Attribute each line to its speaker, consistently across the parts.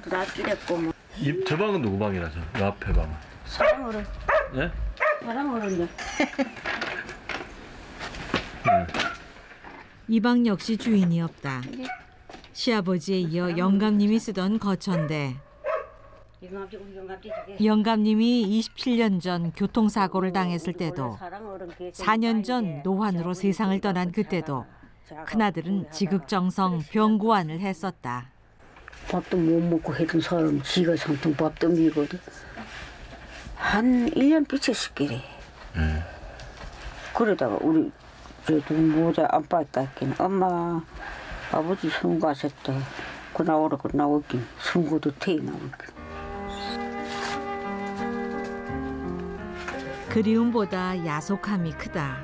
Speaker 1: 방도 다 줄였고 뭐
Speaker 2: 이, 저 방은 누구 방이라 저? 요 앞에 방은.
Speaker 1: 사랑으로
Speaker 2: 예?
Speaker 1: 사랑으로 이제
Speaker 3: 이방 역시 주인이 없다. 시아버지에 이어 영감님이 쓰던
Speaker 1: 저게
Speaker 3: 영감님이 27년 전 교통사고를 당했을 때도
Speaker 1: 사랑으로
Speaker 3: 4년 전 노환으로 세상을 떠난 그때도 큰아들은 지극정성 병구안을 했었다.
Speaker 1: 밥도 못 먹고 해둔 사람 지가 상통 밥도 미거든. 한 1년 삐쳤을게래. 그러다가 우리 저도 모자 안 빠졌다 했긴 엄마 아버지 하셨다 그 나오라 그 나오긴 선거도 퇴이 나오긴
Speaker 3: 그리움보다 야속함이 크다.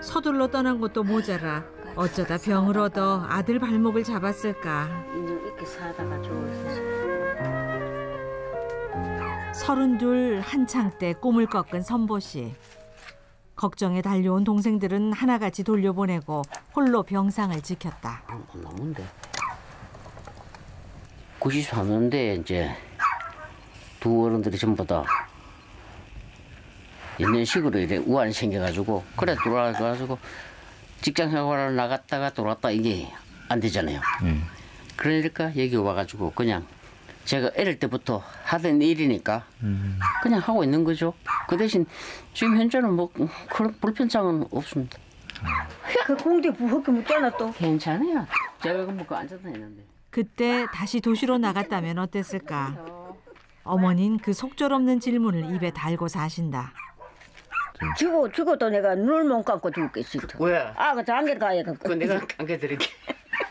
Speaker 3: 서둘러 떠난 것도 모자라 어쩌다 병을 얻어 아들 발목을 잡았을까.
Speaker 1: 이렇게 사다가
Speaker 3: 서른둘 한창 때 꿈을 꺾은 선보 씨. 걱정에 달려온 동생들은 하나같이 돌려보내고 홀로 병상을 지켰다.
Speaker 4: 안 남은데. 94년대 이제 두 어른들이 전부 다 있는 식으로 이래 우환이 생겨가지고 그래 돌아가가지고 직장 생활을 나갔다가 돌아왔다 이게 안 되잖아요. 그러니까 여기 와가지고 그냥 제가 어릴 때부터 하던 일이니까 그냥 하고 있는 거죠. 그 대신 지금 현재는 뭐 그런 불편장은 없습니다.
Speaker 1: 그 공대 부엌에 묻잖아 또
Speaker 4: 괜찮아요. 제가 뭐그 앉아서 했는데.
Speaker 3: 그때 다시 도시로 나갔다면 어땠을까? 어머닌 그 속절없는 질문을 입에 달고 사신다.
Speaker 1: 죽어 죽어도 내가 눈을 못 감고 죽겠어
Speaker 4: 왜?
Speaker 1: 아, 그 장계 가야 갖고.
Speaker 4: 그 내가 안겨드릴게.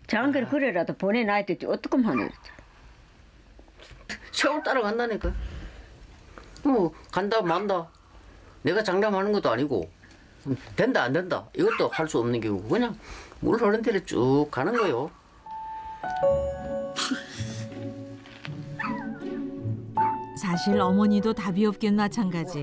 Speaker 1: 장계를 그래라도 보내놔야 되지. 어떡하면 하네.
Speaker 4: 세월 따라간다니까. 뭐 간다 만다. 내가 장담하는 것도 아니고 음, 된다 안 된다 이것도 할 수 없는 경우 그냥 물 흐르는 대로 쭉 가는 거요.
Speaker 3: 사실 어머니도 답이 없긴 마찬가지.